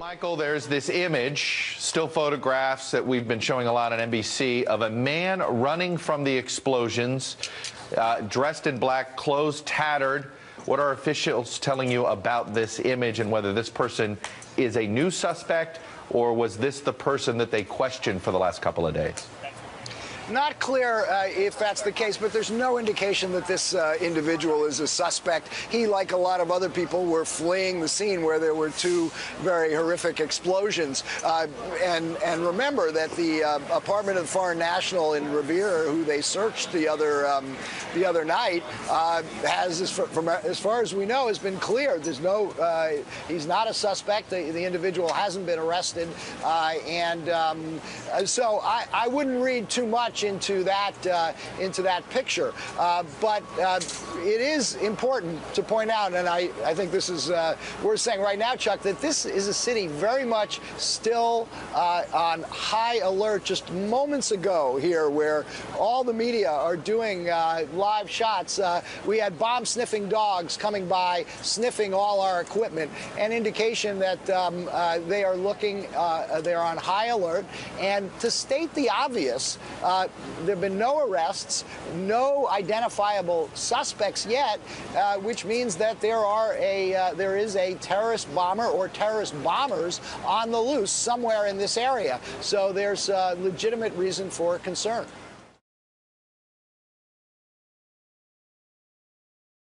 Michael, there's this image, still photographs that we've been showing a lot on NBC of a man running from the explosions, uh, dressed in black, clothes tattered. What are officials telling you about this image and whether this person is a new suspect or was this the person that they questioned for the last couple of days? Not clear uh, if that's the case, but there's no indication that this uh, individual is a suspect. He, like a lot of other people, were fleeing the scene where there were two very horrific explosions. Uh, and and remember that the uh, apartment of the Foreign National in Revere, who they searched the other um, the other night, uh, has, as far, from as far as we know, has been cleared. There's no uh, he's not a suspect. The, the individual hasn't been arrested, and um, so I, I wouldn't read too much into that uh, into that picture. Uh, but uh, it is important to point out, and I, I think this is uh, worth saying right now, Chuck, that this is a city very much still uh, on high alert. Just moments ago here, where all the media are doing live shots, we had bomb sniffing dogs coming by, sniffing all our equipment, an indication that um, they are looking, they're on high alert. And to state the obvious, uh, there have been no arrests, no identifiable suspects yet, uh, which means that there are a uh, there is a terrorist bomber or terrorist bombers on the loose somewhere in this area. So there's uh, legitimate reason for concern.